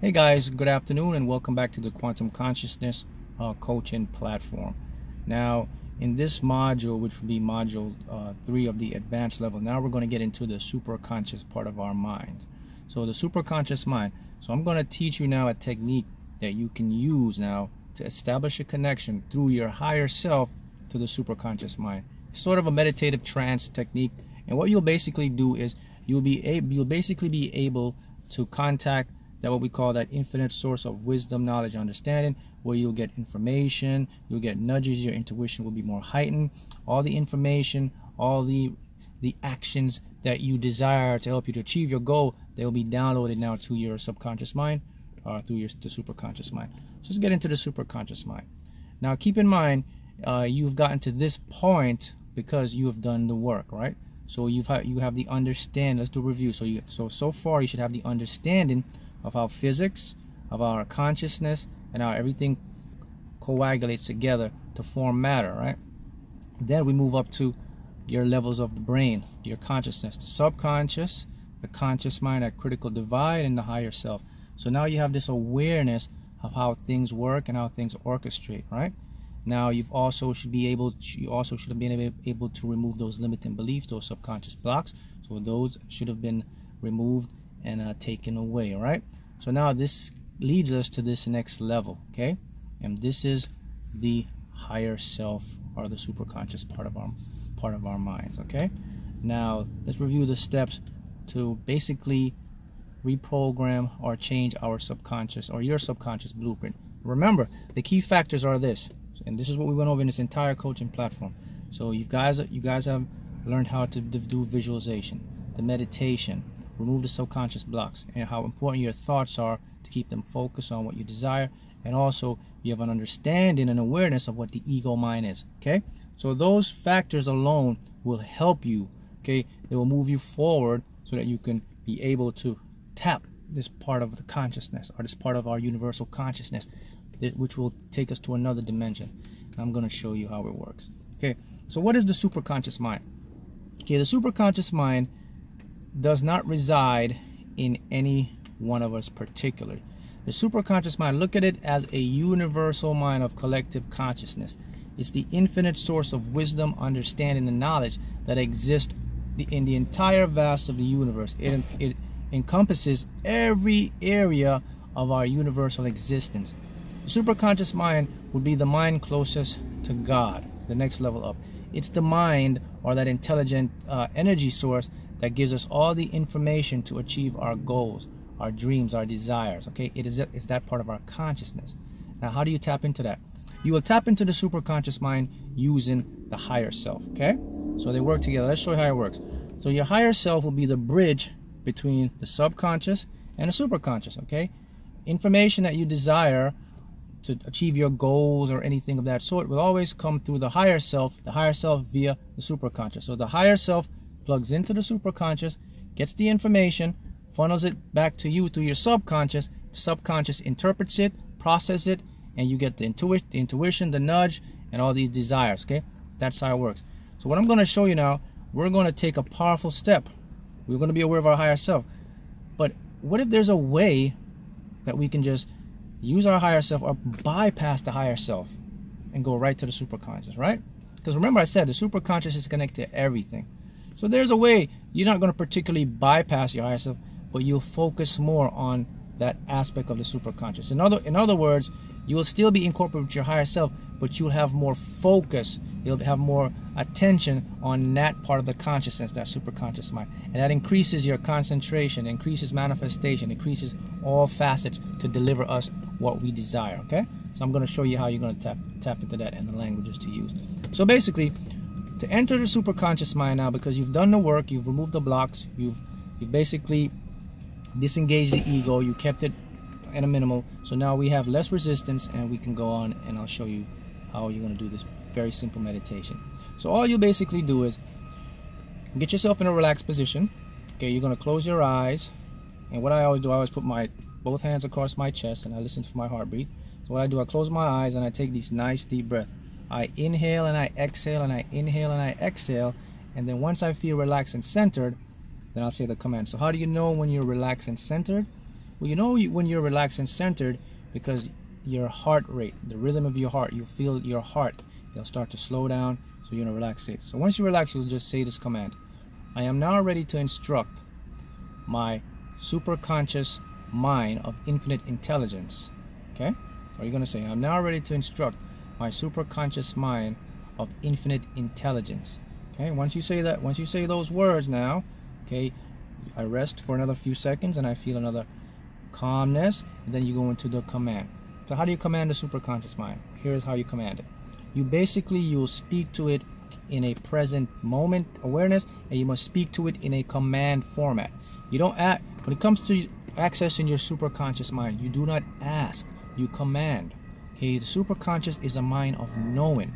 Hey guys, good afternoon and welcome back to the Quantum Consciousness uh, Coaching Platform. Now, in this module, which will be module uh, three of the advanced level, now we're going to get into the superconscious part of our minds. So, the superconscious mind. So, I'm going to teach you now a technique that you can use now to establish a connection through your higher self to the superconscious mind. Sort of a meditative trance technique. And what you'll basically do is you'll be able, you'll basically be able to contact that what we call that infinite source of wisdom, knowledge, understanding, where you'll get information, you'll get nudges, your intuition will be more heightened. All the information, all the the actions that you desire to help you to achieve your goal, they will be downloaded now to your subconscious mind or uh, through your the superconscious mind. So let's get into the superconscious mind. Now keep in mind, uh, you've gotten to this point because you have done the work, right? So you've had, you have the understand. Let's do a review. So you so so far you should have the understanding of our physics, of our consciousness, and how everything coagulates together to form matter, right? Then we move up to your levels of the brain, your consciousness, the subconscious, the conscious mind, that critical divide, and the higher self. So now you have this awareness of how things work and how things orchestrate, right? Now you've also should be able to, you also should have been able to remove those limiting beliefs, those subconscious blocks. So those should have been removed and uh, taken away all right? So now this leads us to this next level okay? And this is the higher self or the superconscious part of our part of our minds okay? Now let's review the steps to basically reprogram or change our subconscious or your subconscious blueprint. Remember the key factors are this and this is what we went over in this entire coaching platform. So you guys you guys have learned how to do visualization the meditation remove the subconscious blocks and how important your thoughts are to keep them focused on what you desire. And also you have an understanding and awareness of what the ego mind is okay? So those factors alone will help you okay? They will move you forward so that you can be able to tap this part of the consciousness or this part of our universal consciousness which will take us to another dimension. I'm going to show you how it works okay? So what is the superconscious mind? Okay the superconscious mind does not reside in any one of us particularly. The superconscious mind, look at it as a universal mind of collective consciousness. It's the infinite source of wisdom, understanding, and knowledge that exists in the entire vast of the universe. It, it encompasses every area of our universal existence. The superconscious mind would be the mind closest to God, the next level up. It's the mind or that intelligent uh, energy source that gives us all the information to achieve our goals, our dreams, our desires. Okay, it is it's that part of our consciousness. Now, how do you tap into that? You will tap into the superconscious mind using the higher self. Okay, so they work together. Let's show you how it works. So your higher self will be the bridge between the subconscious and the superconscious. Okay, information that you desire to achieve your goals or anything of that sort will always come through the higher self, the higher self via the superconscious. So the higher self plugs into the superconscious, gets the information, funnels it back to you through your subconscious. Subconscious interprets it, processes it, and you get the, intuition, the intuition, the nudge, and all these desires. Okay, that's how it works. So what I'm going to show you now, we're going to take a powerful step. We're going to be aware of our higher self. But what if there's a way that we can just use our higher self or bypass the higher self and go right to the superconscious, right? Because remember I said the superconscious is connected to everything. So there's a way you're not going to particularly bypass your higher self, but you'll focus more on that aspect of the superconscious. In other, in other words, you will still be incorporated with your higher self, but you'll have more focus. You'll have more attention on that part of the consciousness, that superconscious mind. And that increases your concentration, increases manifestation, increases all facets to deliver us what we desire. Okay? So I'm going to show you how you're going to tap, tap into that and the languages to use. So basically, to enter the superconscious mind now because you've done the work, you've removed the blocks, you've you've basically disengaged the ego, you kept it at a minimal. So now we have less resistance and we can go on and I'll show you how you're going to do this very simple meditation. So all you basically do is get yourself in a relaxed position. Okay, you're going to close your eyes. And what I always do, I always put my both hands across my chest and I listen to my heartbeat. So what I do, I close my eyes and I take these nice deep breaths. I inhale and I exhale and I inhale and I exhale. And then once I feel relaxed and centered, then I'll say the command. So how do you know when you're relaxed and centered? Well, you know when you're relaxed and centered because your heart rate, the rhythm of your heart, you feel your heart, it'll start to slow down, so you're in a relaxed state. So once you relax, you'll just say this command. I am now ready to instruct my superconscious mind of infinite intelligence. Okay? So you're going to say, I'm now ready to instruct my superconscious mind of infinite intelligence. Okay? Once you say that, once you say those words now, okay, I rest for another few seconds and I feel another calmness, and then you go into the command. So how do you command the superconscious mind? Here's how you command it. You basically you'll speak to it in a present moment awareness and you must speak to it in a command format. You don't act when it comes to accessing your superconscious mind, you do not ask, you command. The superconscious is a mind of knowing.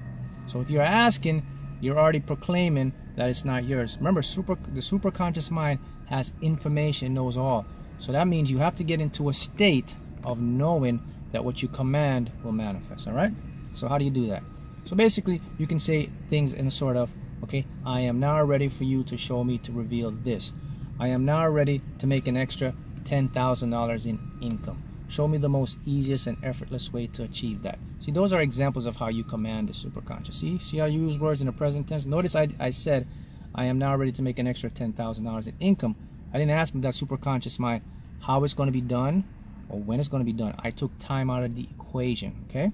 So if you're asking, you're already proclaiming that it's not yours. Remember, super the superconscious mind has information, knows all. So that means you have to get into a state of knowing that what you command will manifest. All right. So how do you do that? So basically, you can say things in a sort of, okay, I am now ready for you to show me to reveal this. I am now ready to make an extra $10,000 in income. Show me the most easiest and effortless way to achieve that. See, those are examples of how you command the superconscious. See, see how you use words in the present tense? Notice I, I said, I am now ready to make an extra $10,000 in income. I didn't ask that superconscious mind how it's going to be done or when it's going to be done. I took time out of the equation, okay?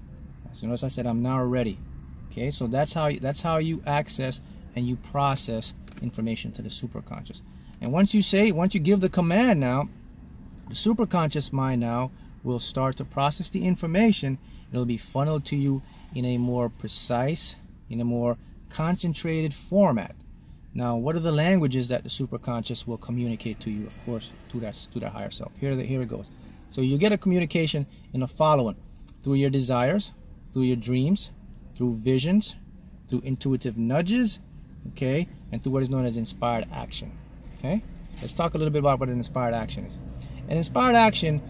So notice I said I'm now ready. Okay, so that's how that's how you access and you process information to the superconscious. And once you say, once you give the command now, the superconscious mind now will start to process the information. It'll be funneled to you in a more precise, in a more concentrated format. Now, what are the languages that the superconscious will communicate to you? Of course, to that to that higher self. Here, here it goes. So you get a communication in the following: through your desires, through your dreams, through visions, through intuitive nudges, okay, and through what is known as inspired action. Okay, let's talk a little bit about what an inspired action is. An inspired action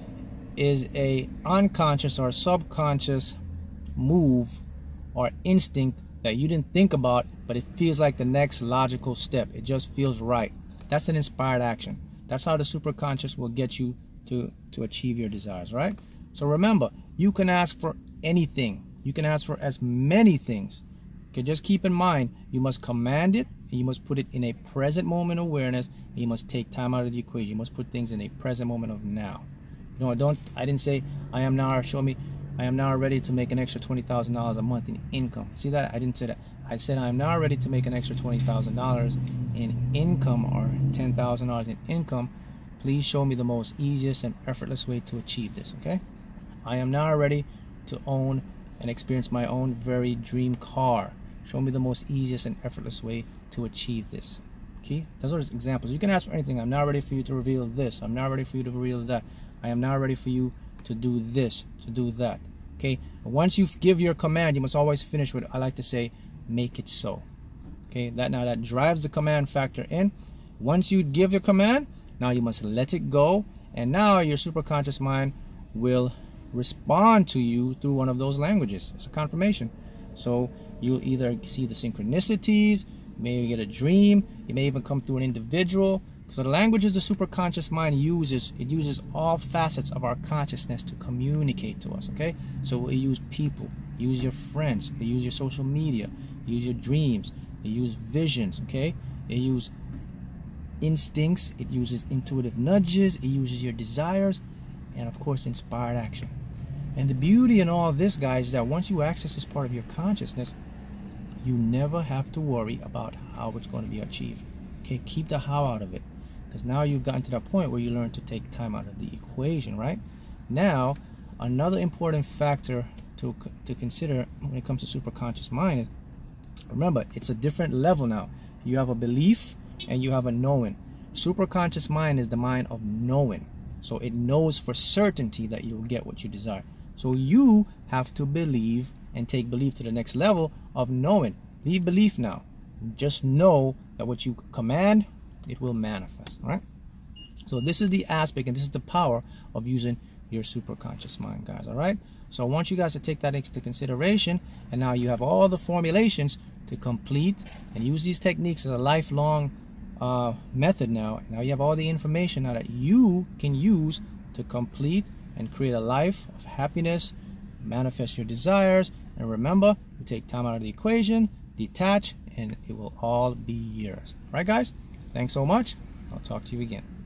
is a unconscious or subconscious move or instinct that you didn't think about, but it feels like the next logical step. It just feels right. That's an inspired action. That's how the superconscious will get you to, to achieve your desires, right? So remember, you can ask for anything. You can ask for as many things. Okay, just keep in mind, you must command it, and you must put it in a present moment awareness, and you must take time out of the equation. You must put things in a present moment of now. Know, I don't, I didn't say, I am now, show me, I am now ready to make an extra $20,000 a month in income. See that? I didn't say that. I said, I am now ready to make an extra $20,000 in income or $10,000 in income. Please show me the most easiest and effortless way to achieve this, okay? I am now ready to own and experience my own very dream car. Show me the most easiest and effortless way to achieve this. Okay, those are examples. You can ask for anything. I'm now ready for you to reveal this. I'm now ready for you to reveal that. I am now ready for you to do this, to do that. Okay, once you give your command, you must always finish with, I like to say, make it so. Okay, that now that drives the command factor in. Once you give your command, now you must let it go. And now your superconscious mind will respond to you through one of those languages. It's a confirmation. So you'll either see the synchronicities, maybe get a dream, it may even come through an individual. So the languages the superconscious mind uses, it uses all facets of our consciousness to communicate to us, okay? So it use people, use your friends, it use your social media, use your dreams, it use visions, okay? It use instincts, it uses intuitive nudges, it uses your desires, and of course inspired action. And the beauty in all this, guys, is that once you access this part of your consciousness, you never have to worry about how it's going to be achieved. Okay, keep the how out of it. Because now you've gotten to that point where you learn to take time out of the equation, right? Now, another important factor to, to consider when it comes to superconscious mind is remember, it's a different level now. You have a belief and you have a knowing. Superconscious mind is the mind of knowing. So it knows for certainty that you'll get what you desire. So you have to believe and take belief to the next level of knowing. Leave belief now. Just know that what you command, it will manifest. right So this is the aspect and this is the power of using your superconscious mind, guys. All right? So I want you guys to take that into consideration. And now you have all the formulations to complete and use these techniques as a lifelong uh, method now. Now you have all the information now that you can use to complete and create a life of happiness, manifest your desires, and remember, you take time out of the equation, detach, and it will all be yours. Right, guys? Thanks so much. I'll talk to you again.